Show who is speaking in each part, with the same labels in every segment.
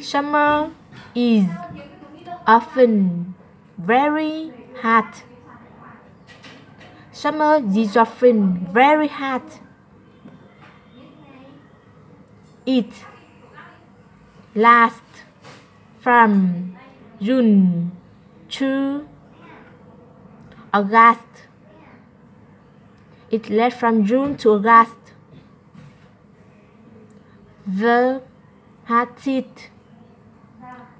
Speaker 1: Summer is often very hot. Summer is often very hot. It lasts from June to August. It lasts from June to August. The hottest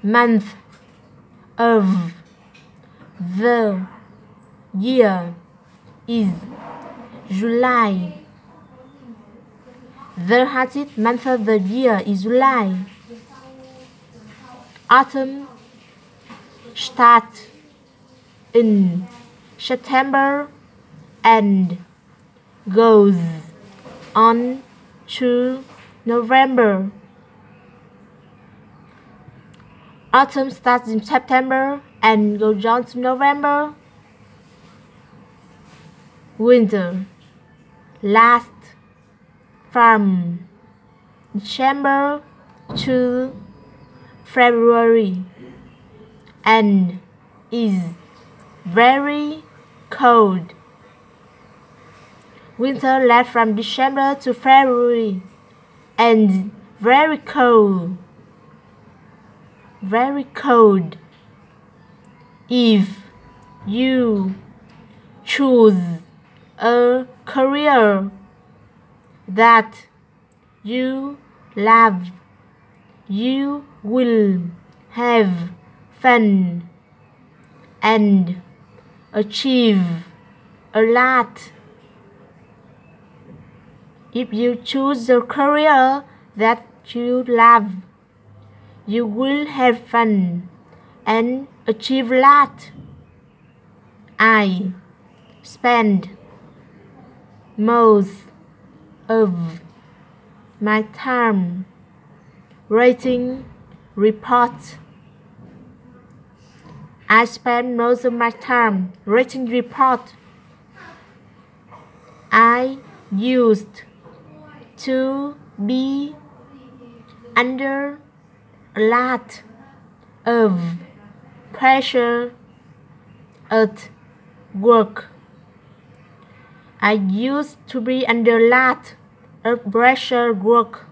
Speaker 1: month of. The year is. July. The hottest month of the year is July. Autumn. Starts in. September. And goes on to November. Autumn starts in September and goes on to November. Winter lasts from December to February and is very cold. Winter lasts from December to February and very cold. Very cold. If you choose a career that you love, you will have fun and achieve a lot. If you choose a career that you love, you will have fun and achieve a lot. I spend most of my time writing reports. I spend most of my time writing reports. I used to be under a lot of pressure at work. I used to be under a lot of pressure work.